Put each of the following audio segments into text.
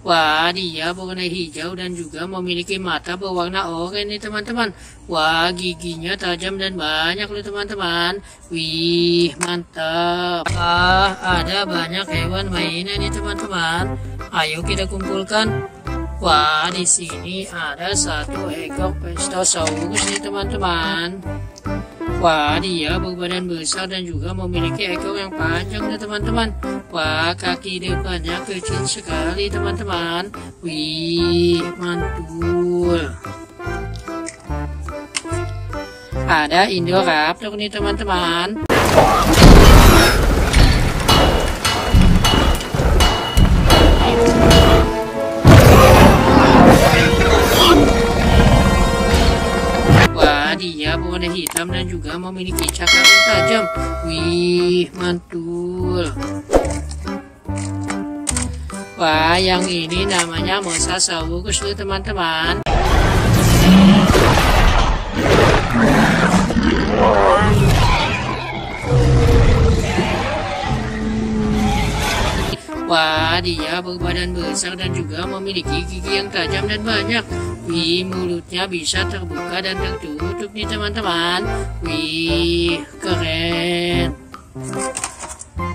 Wah, dia berwarna hijau dan juga memiliki mata berwarna oranye nih teman-teman. Wah, giginya tajam dan banyak loh teman-teman. Wih, mantap. Ah, ada banyak hewan mainan nih teman-teman. Ayo kita kumpulkan. Wah, di sini ada satu ekor Pestosaurus nih teman-teman. Wah, dia berbadan besar dan juga memiliki ekor yang panjang ya teman-teman. Wah, kaki depannya kecil sekali teman-teman. Wih, mantul. Ada Indoraptor nih teman-teman. Hitam dan juga memiliki cakar yang tajam. Wih, mantul. Wah, yang ini namanya Mosasaurus loh teman-teman. Wah, dia berbadan besar dan juga memiliki gigi yang tajam dan banyak. Wih, mulutnya bisa terbuka dan tertutup nih teman-teman. Wih, keren.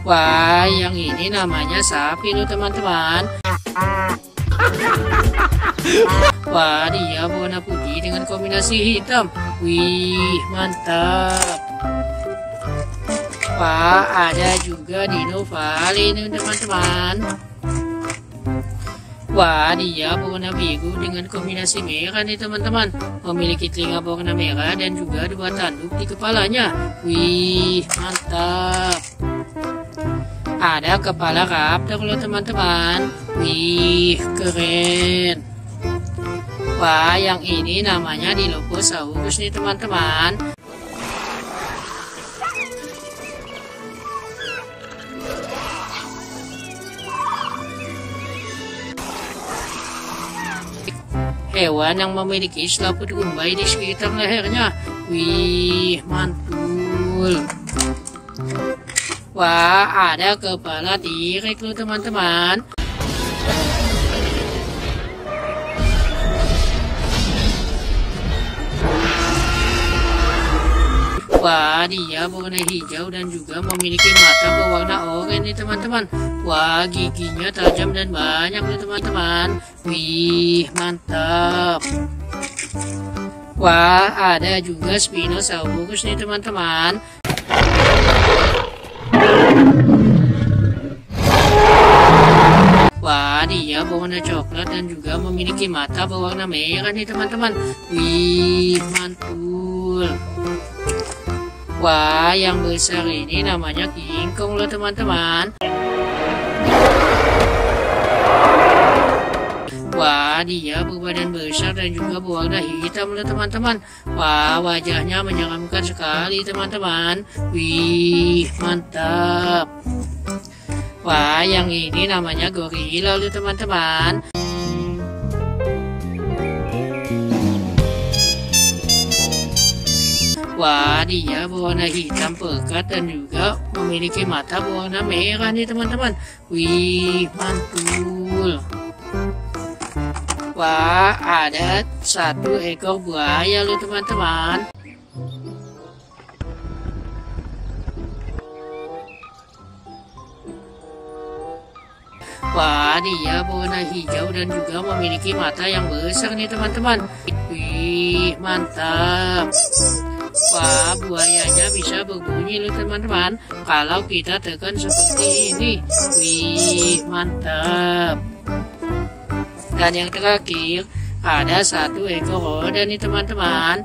Wah, yang ini namanya sapi loh teman-teman. Wah, dia warna putih dengan kombinasi hitam. Wih, mantap. Wah, ada juga Dino nih teman-teman. Wah, dia berwarna biru dengan kombinasi merah nih teman-teman. Memiliki telinga berwarna merah dan juga dua tanduk di kepalanya. Wih, mantap. Ada kepala raptor loh teman-teman. Wih, keren. Wah, yang ini namanya Dilophosaurus nih teman-teman. Hewan yang memiliki selaput umbai di sekitar lehernya. Wih, mantul. Wah, ada kepala tirek loh teman-teman. Dia berwarna hijau dan juga memiliki mata berwarna oranye teman-teman. Wah, giginya tajam dan banyak nih teman-teman. Wih, mantap. Wah, ada juga Spinosaurus nih teman-teman. Wah, dia berwarna coklat dan juga memiliki mata berwarna merah nih teman-teman. Wih. Wah, yang besar ini namanya kingkong loh teman-teman. Wah, dia berbadan besar dan juga berwarna hitam loh teman-teman. Wah, wajahnya menyeramkan sekali teman-teman. Wih, mantap. Wah, yang ini namanya gorila loh teman-teman. Wah, dia berwarna hitam pekat dan juga memiliki mata berwarna merah nih teman-teman. Wih, mantul. Wah, ada satu ekor buaya loh teman-teman. Wah, dia berwarna hijau dan juga memiliki mata yang besar nih teman-teman. Wih, mantap. Buayanya bisa berbunyi loh teman-teman. Kalau kita tekan seperti ini. Wih, mantap. Dan yang terakhir, ada satu ekor roda nih teman-teman.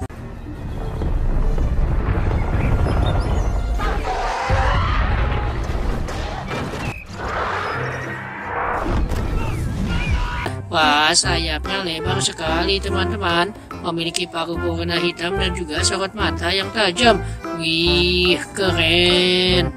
Wah, sayapnya lebar sekali teman-teman memiliki paruh berwarna hitam dan juga sorot mata yang tajam. Wih, keren.